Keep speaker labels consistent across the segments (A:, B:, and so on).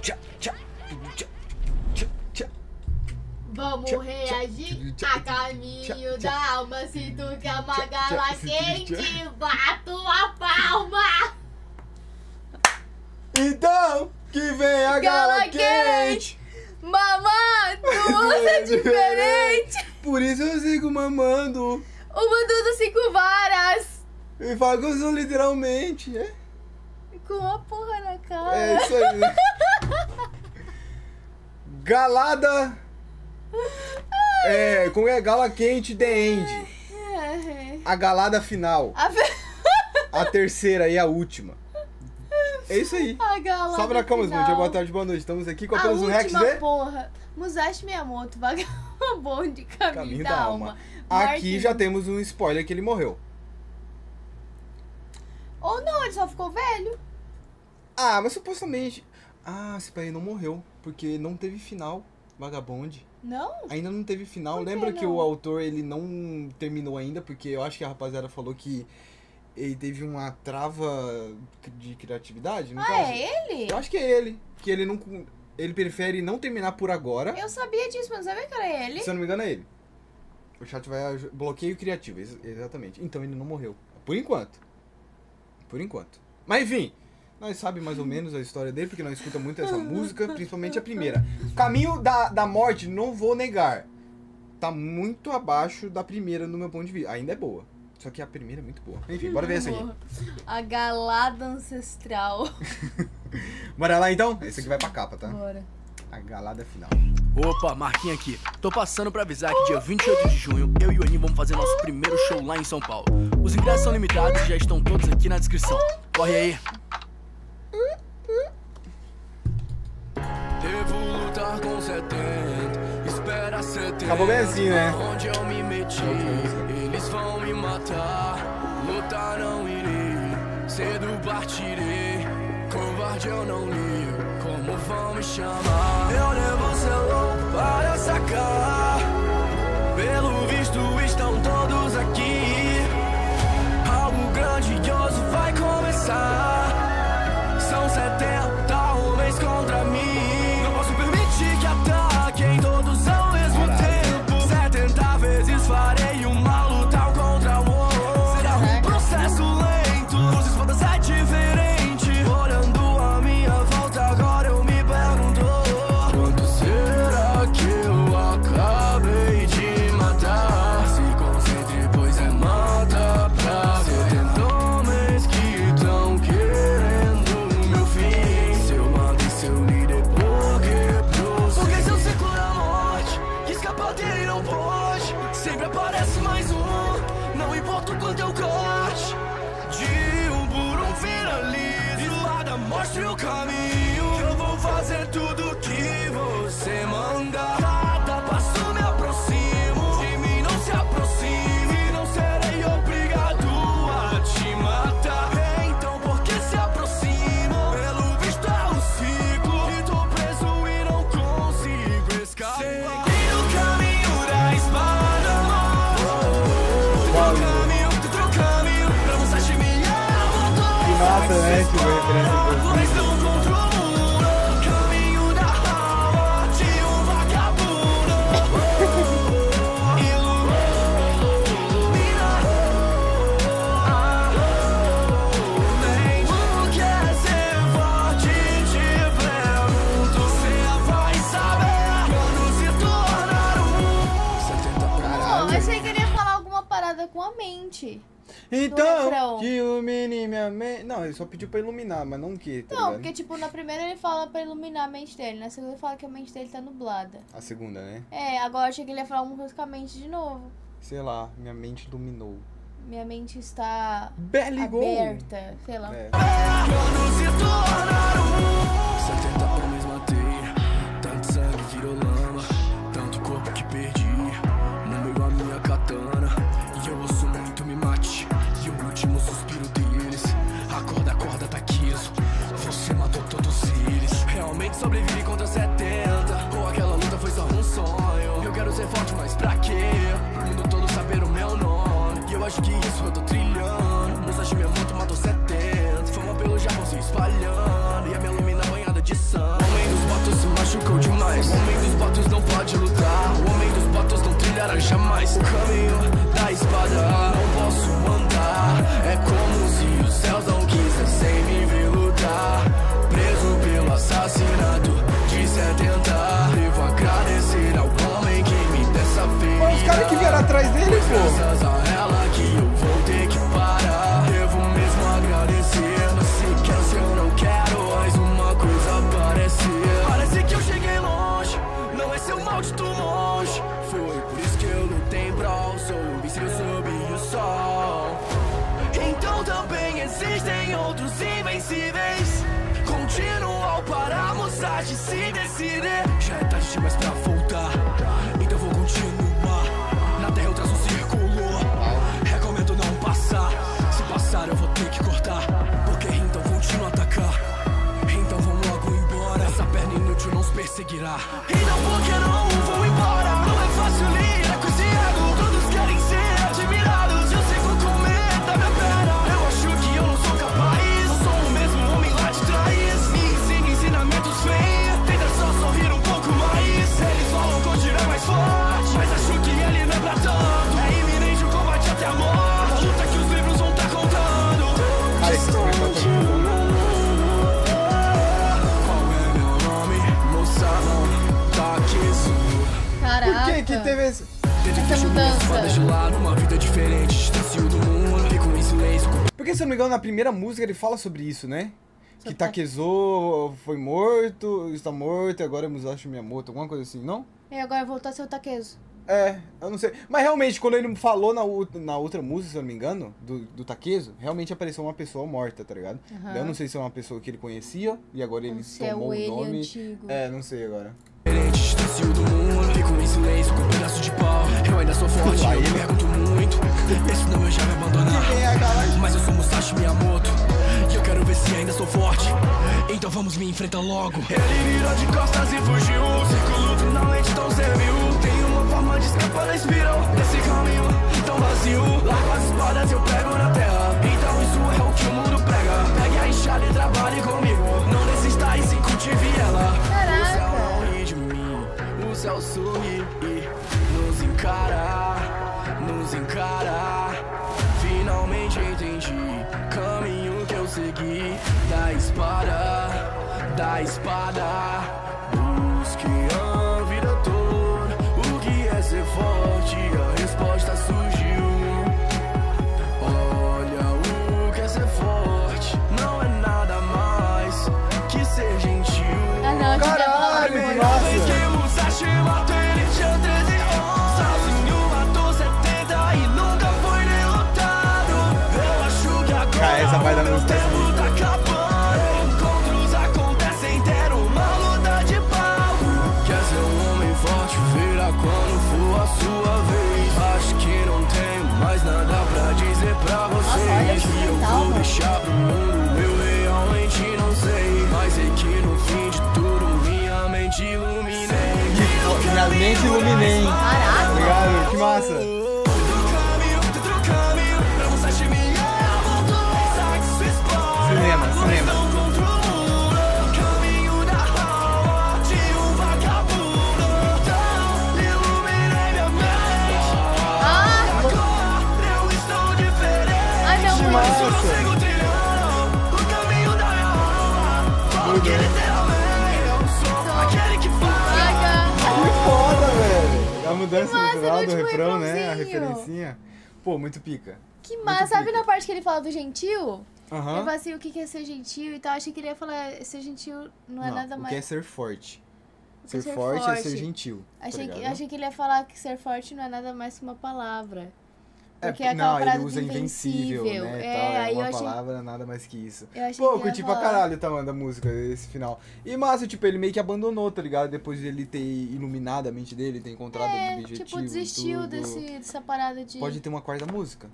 A: Tchá, tchá, tchá, tchá, tchá.
B: Vamos reagir a caminho da alma. Se tu quer uma
A: tchá,
B: gala quente, bata uma palma.
A: Então, que vem a
B: Gala
A: gala quente.
B: Mamãe, tu é diferente.
A: Por isso eu sigo mamando.
B: O mundo dos cinco varas.
A: E falo isso literalmente, é?
B: Com uma porra na cara.
A: É isso aí. Galada. É, como é? Gala quente The End. A galada final.
B: A,
A: A terceira e a última. É isso aí.
B: a galera.
A: Salve na cama, bom dia, boa tarde, boa noite. Estamos aqui com
B: A
A: apenas um Rex e
B: porra. Musashi Miyamoto, vagabundo de caminho,
A: Caminho
B: da,
A: da
B: alma.
A: Alma. Aqui
B: Marquinhos.
A: já temos um spoiler que ele morreu.
B: Ou não, ele só ficou velho.
A: Ah, mas supostamente. Ah, esse pai não morreu. Porque não teve final, vagabonde.
B: Não?
A: Ainda não teve final.
B: Que
A: Lembra que o autor ele não terminou ainda, porque eu acho que a rapaziada falou que ele teve uma trava de criatividade, no
B: Ah,
A: caso.
B: é ele?
A: Eu acho que é ele. Que ele não. Ele prefere não terminar por agora.
B: Eu sabia disso, mas não sabia que era ele.
A: Se eu não me engano, é ele. O chat vai. Bloqueio criativo, ex- exatamente. Então ele não morreu. Por enquanto. Por enquanto. Mas enfim, nós sabemos mais ou menos a história dele, porque nós escutamos muito essa música, principalmente a primeira. Caminho da, da Morte, não vou negar. Tá muito abaixo da primeira no meu ponto de vista. Ainda é boa. Só que a primeira é muito boa. Enfim, bora ver essa aqui.
B: A galada ancestral.
A: Bora lá então? Esse aqui vai pra capa, tá?
B: Bora.
A: A galada final.
C: Opa, Marquinhos aqui. Tô passando pra avisar que dia 28 de junho, eu e o Aninho vamos fazer nosso primeiro show lá em São Paulo. Os ingressos são limitados e já estão todos aqui na descrição. Corre aí. Com 70, espera 70.
A: Acabou bem assim, né?
C: Onde eu me meti, eles vão me matar. Lutar não irei, cedo partirei. Covarde eu não ligo, como vão me chamar? Eu devo ser louco para sacar. Pelo quanto eu corte. De um por um finalize, e lá da mostre o caminho. Que
A: ilumine minha mente. Não, ele só pediu pra iluminar, mas não que, tá
B: Não,
A: ligado?
B: porque, tipo, na primeira ele fala pra iluminar a mente dele, na segunda ele fala que a mente dele tá nublada.
A: A segunda, né?
B: É, agora eu achei que ele ia falar coisa com a mente de novo.
A: Sei lá, minha mente iluminou.
B: Minha mente está
A: Beligou!
B: aberta, sei lá.
A: É.
C: lutar. O homem dos botos não trilhará jamais o caminho da espada. Não posso andar, é como se os céus não quisessem me ver lutar. Preso pelo assassinato de 70. Devo agradecer ao homem que me desafiou.
A: Mas os caras que vieram atrás dele, pô.
C: Se decidir. Já é tarde demais pra voltar. Então vou continuar. Na terra eu traço um círculo. Recomendo não passar. Se passar, eu vou ter que cortar. Porque então continua a atacar. Então vamos logo embora. Essa perna inútil não os perseguirá. Então por que não não me
A: engano, na primeira música ele fala sobre isso, né? Que
B: Sobre
A: Takezo foi morto, está morto, e agora é Musashi Miyamoto, alguma coisa assim, não?
B: E agora voltou a ser o Takezo.
A: É, eu não sei. Mas realmente, quando ele falou na, na outra música, se eu não me engano, do, do Takezo, realmente apareceu uma pessoa morta, tá ligado?
B: Aham.
A: Eu não sei se é uma pessoa que ele conhecia e agora ele
B: se é
A: tomou
B: o
A: o
B: ele
A: nome.
B: antigo.
A: É, não sei agora.
C: Diferente, distancio do mundo, fico em silêncio com um pedaço de pau. Eu ainda sou forte,
A: Vai,
C: eu
A: ele.
C: pergunto muito. Esse não eu já me abandonar. Mas eu sou Musashi Miyamoto. E eu quero ver se ainda sou forte. Então vamos me enfrentar logo. Ele virou de costas e fugiu. O círculo finalmente não serviu. Da espada. Da espada. Mente iluminei.
B: Caraca.
A: Obrigado, que massa. Mudança
B: massa,
A: final
B: no
A: do
B: último
A: refrão, né? A referencinha. Pô, muito pica.
B: Que massa. Sabe na parte que ele fala do gentil?
A: Aham.
B: Eu falei assim, o que que é ser gentil e tal. Achei que ele ia falar, ser gentil não é nada
A: o
B: mais...
A: que é ser forte?
B: O que é
A: Ser,
B: ser
A: forte, é
B: forte.
A: ser gentil. tá
B: Achei, que,
A: ligado?
B: achei que ele ia falar que ser forte não é nada mais que uma palavra.
A: É,
B: Porque é
A: não, ele usa
B: de
A: invencível,
B: invencível.
A: né?
B: É,
A: tal, é uma
B: eu achei-
A: palavra, nada mais que isso. Pô, curti pra caralho, tá, mano, da música, esse final. E massa, tipo, ele meio que abandonou, tá ligado? Depois de ele ter iluminado a mente dele, ter encontrado o
B: É,
A: objetivo
B: tipo, desistiu desse, dessa parada de...
A: Pode ter uma quarta música.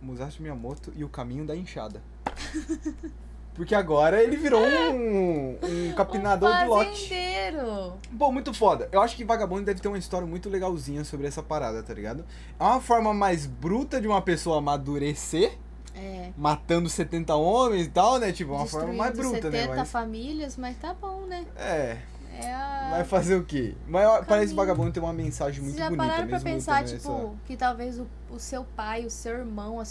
A: Musashi Miyamoto e o Caminho da Enxada. Porque agora ele virou um, um capinador de
B: um
A: lote.
B: Fazendeiro.
A: Pô, muito foda. Eu acho que Vagabundo deve ter uma história muito legalzinha sobre essa parada, tá ligado? É uma forma mais bruta de uma pessoa amadurecer,
B: É.
A: matando 70 homens e tal, né? Tipo, uma forma mais bruta, né?
B: 70
A: Mas,
B: famílias, mas tá bom, né?
A: é,
B: É a...
A: Vai fazer o quê? Mas ó, Parece. Vagabundo tem uma mensagem muito
B: Vocês já
A: bonita.
B: pararam pra pensar, tipo,
A: nessa-
B: que talvez o, o seu pai, o seu irmão, a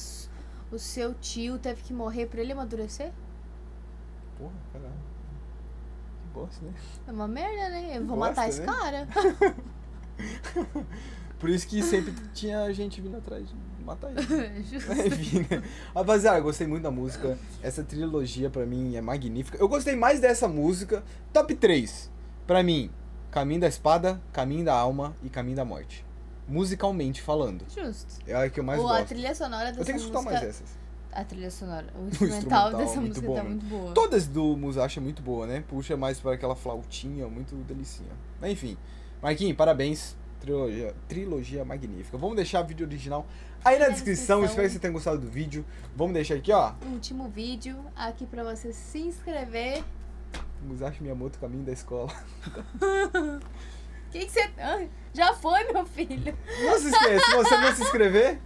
B: o seu tio teve que morrer pra ele amadurecer?
A: Porra, caralho. Né?
B: É uma merda, né? Eu vou matar esse
A: né?
B: cara.
A: Por isso que sempre tinha gente vindo atrás de matar ele.
B: Justo.
A: Enfim, né? Rapaziada, eu gostei muito da música. Essa trilogia pra mim é magnífica. Eu gostei mais dessa música. Top 3. Pra mim, Caminho da Espada, Caminho da Alma e Caminho da Morte. Musicalmente falando.
B: Justo.
A: É a que eu mais
B: Ou a
A: gosto.
B: trilha sonora dessa
A: Eu tenho que escutar
B: música...
A: mais essas.
B: A trilha sonora. O
A: instrumental,
B: instrumental dessa música
A: bom,
B: tá
A: né?
B: muito boa.
A: Todas do Musashi é muito boa, né? Puxa mais para aquela flautinha, muito delicinha. Enfim, Marquinhos, parabéns. Trilogia, trilogia magnífica. Vamos deixar o vídeo original aí na
B: Na
A: descrição.
B: descrição.
A: Espero que você tenha gostado do vídeo. Vamos deixar aqui, ó.
B: Último vídeo aqui pra você se inscrever.
A: Musashi Miyamoto, caminho da escola.
B: O que que você... Já foi, meu filho.
A: Não se esqueça, se você não se inscrever,